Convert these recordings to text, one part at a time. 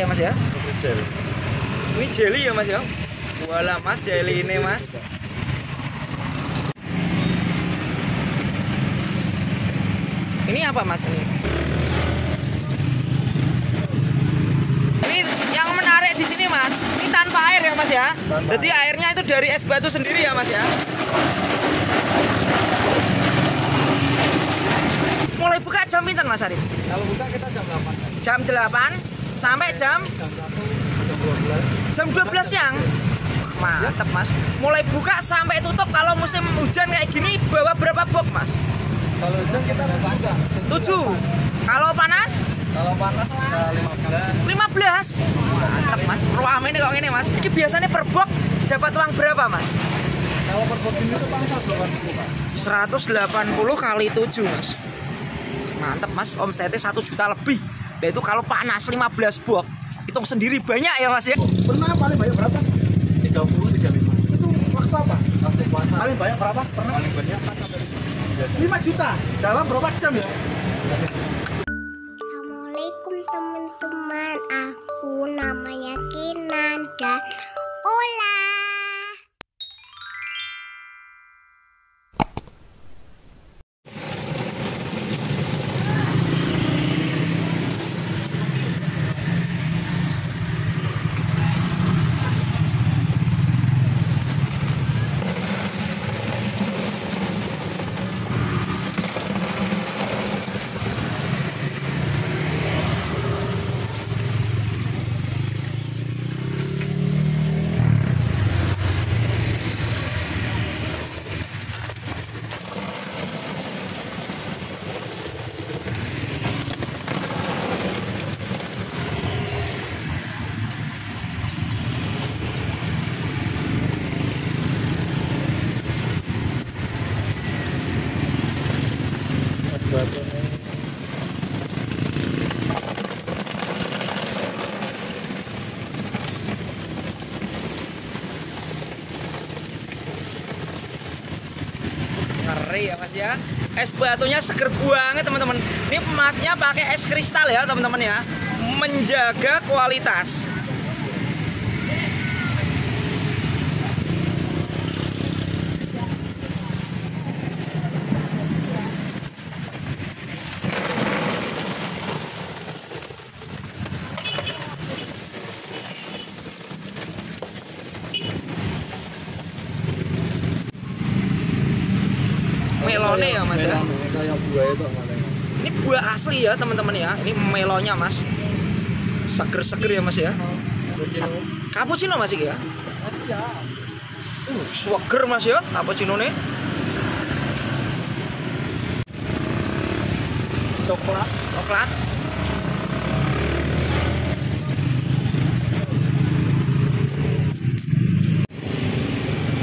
ya mas ya? Ini jelly ya mas ya? Wala mas jelly ini mas. Ini apa mas ini? Ini yang menarik di sini mas. Ini tanpa air ya mas ya? Tanpa Jadi airnya itu dari es batu sendiri ya mas ya? Mulai buka jam pinten mas Arif? Kalau buka kita jam 8 kan. Jam 8 sampai jam Jam 1 jam 12. jam 12 siang. Mantep mas. Mulai buka sampai tutup kalau musim hujan kayak gini bawa berapa box mas? Kalau hujan kita panjang. 7 Kalau panas Kalau panas ya 15. 15 Mantep mas. Ruame ini kok ini mas. Ini biasanya per box dapat uang berapa mas? Kalau per box ini tuh pangsa 80 Pak. 180 kali 7 mas. Mantep mas. Omsetnya 1 juta lebih. Dan itu kalau panas 15 box. Hitung sendiri banyak ya mas ya. Pernah paling banyak berapa? 30 35. Itu waktu apa? Waktu puasa. Paling banyak berapa? Pernah? Paling banyak 4 sampai 5 juta. Dalam berapa jam ya? Assalamualaikum teman-teman Aku namanya Kinan dan Ola Ngeri ya. Es batunya seger banget teman-teman. Ini emasnya pakai es kristal ya teman-teman ya. Menjaga kualitas. Melone ya mas ya. Kayak buah itu mana? Ini buah asli ya teman-teman ya. Ini melonya mas. Seger-seger ya mas ya. Cappuccino mas ya. Uh, seger mas ya cappuccino nih. Coklat. Coklat.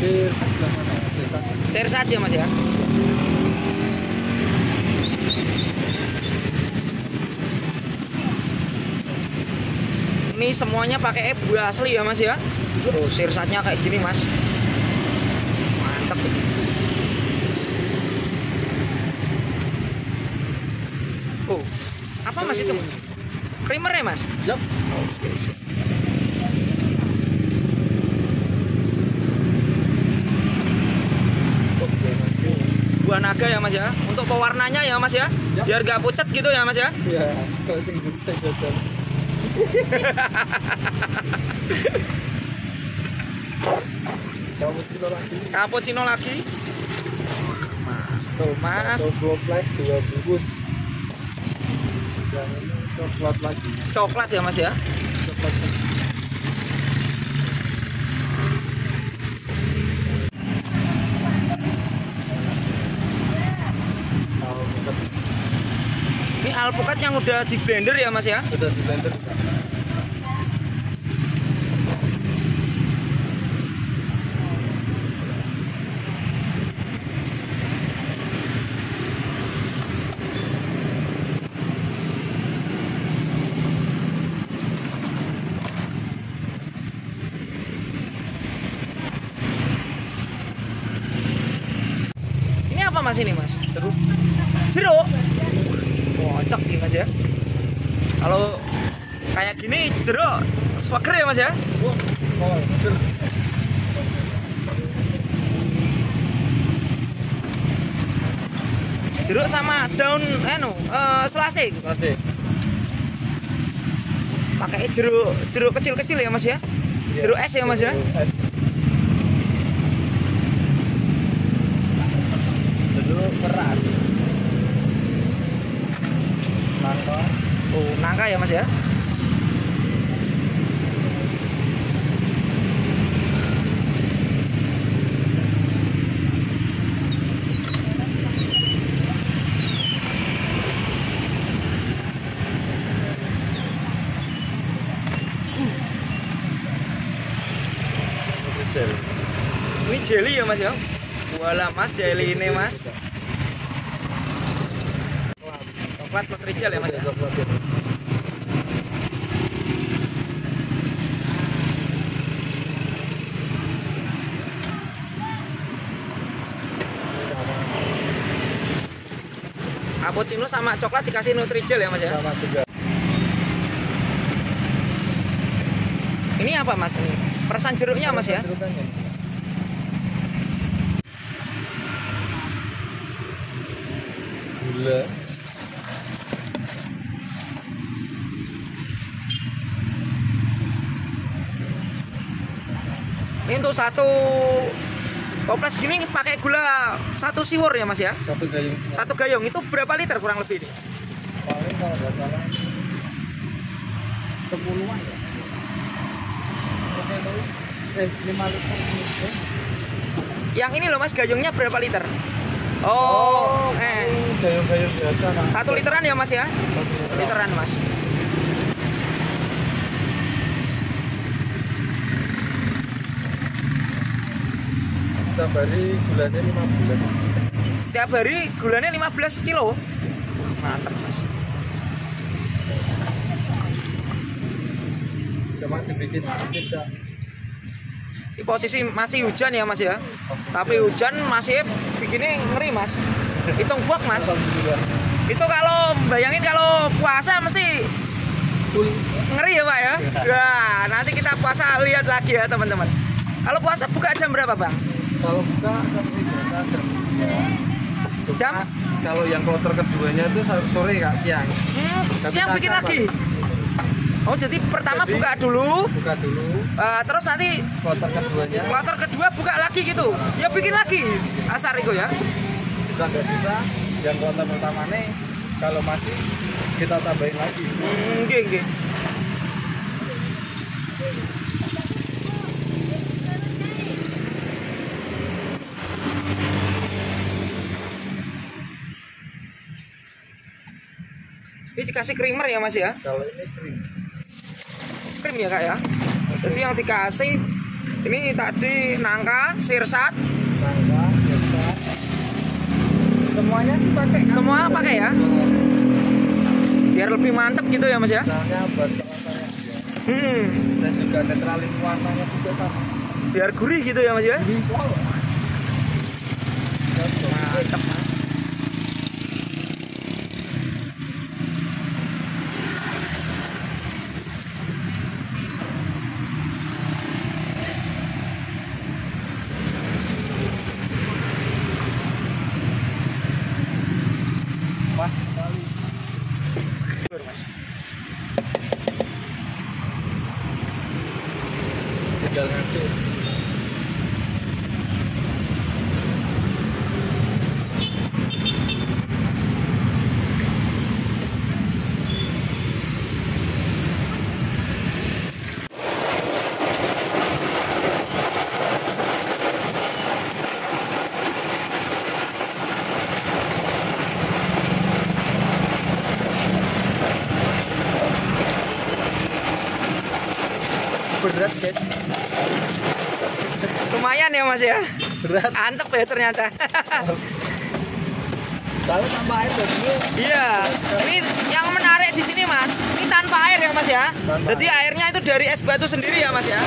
Desa. Sirsat ya mas ya. Ini semuanya pakai buah asli ya mas ya. Tuh sirsatnya kayak gini mas. Mantap. Oh, apa mas itu? Creamer ya mas? Yap. Buah naga ya mas ya. Untuk pewarnanya ya mas ya. Yap. Biar gak pucat gitu ya mas ya. Ya, kalau kilo lagi. Cappuccino lagi. Tuh mas. Dua flash dua bungkus. Yang ini coklat lagi. Coklat ya mas ya. Coklat lagi. Alpukat yang udah di blender ya mas ya. udah di blender. Kak. Ini apa mas ini mas? Jeruk. Jeruk. Cocok nih mas ya. Kalau kayak gini swager ya mas ya jeruk sama daun anu eh, selasi Masih. pakai jeruk jeruk kecil-kecil ya mas ya jeruk es ya mas ya Es. Jeruk keras. Nangka. oh nangka ya mas ya Kecil. ini jelly ya mas ya Wala mas jelly ini mas. Coklat matrijal ya mas ya? Cappuccino sama coklat dikasih nutrijel ya mas ya? Sama juga. ini apa mas ini? Perasan jeruknya mas ya? Cerutannya. Gula. ini untuk satu toples gini pakai gula satu siwur ya mas ya Satu gayung. satu gayung itu berapa liter kurang lebih ini Paling kalau nggak salah sepuluhan ya. Eh, lima liter. Yang ini loh mas gayungnya berapa liter oh, eh gayung-gayung biasa. Nah. satu literan ya mas ya Satu literan. literan mas Setiap hari gulanya lima bulan. setiap hari gulanya 15 kilo mantap mas Cuma sedikit sedikit. Di posisi masih hujan ya mas ya? Tapi hujan masih bikinnya ngeri mas. Hitung buak mas. Itu kalau bayangin kalau puasa mesti ngeri ya pak ya? Wah, nanti kita puasa lihat lagi ya teman-teman. Kalau puasa buka jam berapa bang? Kalau buka seperti biasa jam Jam? Kalau yang kloter keduanya itu sore kak siang. hmm, siang bikin lagi oh jadi pertama Jadi- buka dulu Buka dulu. eh, terus nanti Kloter keduanya kloter kedua buka lagi gitu ya bikin lagi asar itu ya bisa nggak bisa. Yang kloter pertama nih kalau masih kita tambahin lagi. Hmm, nggih. Ini dikasih creamer ya mas ya? Kalau ini krim. Ya kak ya? Jadi yang dikasih ini tadi nangka, sirsat. Semuanya sih pakai. kan? semua pakai ya? Biar lebih mantep gitu ya mas ya? Misalnya buat. Hmm, dan juga netralin warnanya juga sama. biar gurih gitu ya mas ya? Mantep गलत for drug test Lumayan ya mas ya? Berat. Antep ya ternyata. Kalau tambah air begini Iya, ini yang menarik di sini mas, ini tanpa air ya mas ya. Tanpa Jadi airnya itu dari es batu sendiri ya mas ya.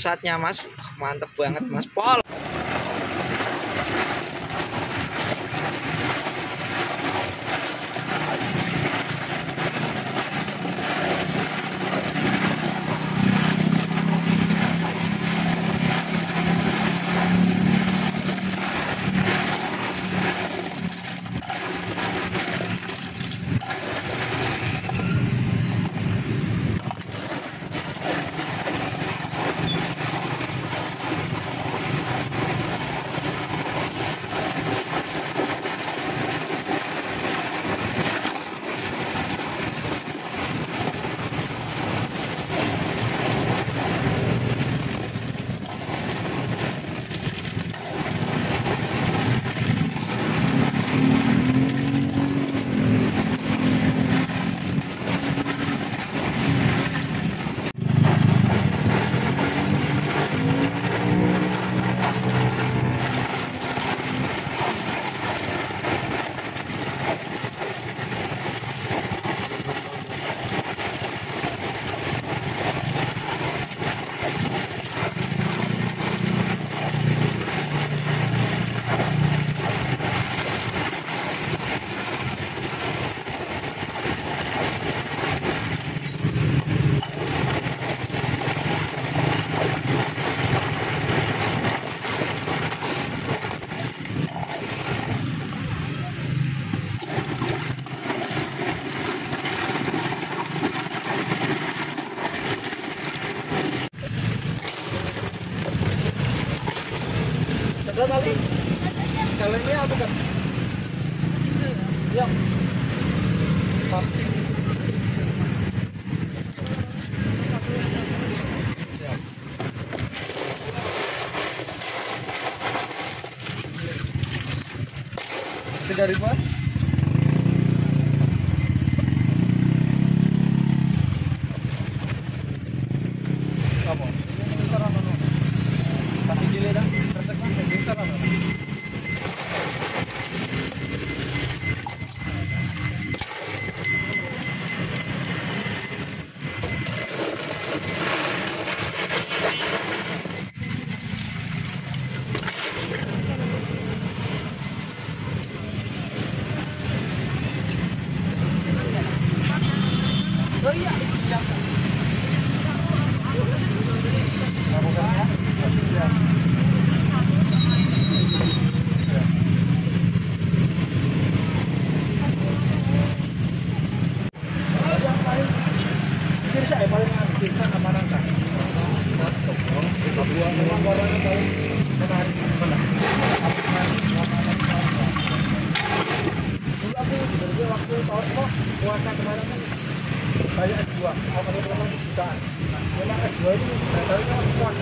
saatnya Mas. Mantep banget Mas Pol. का हुआ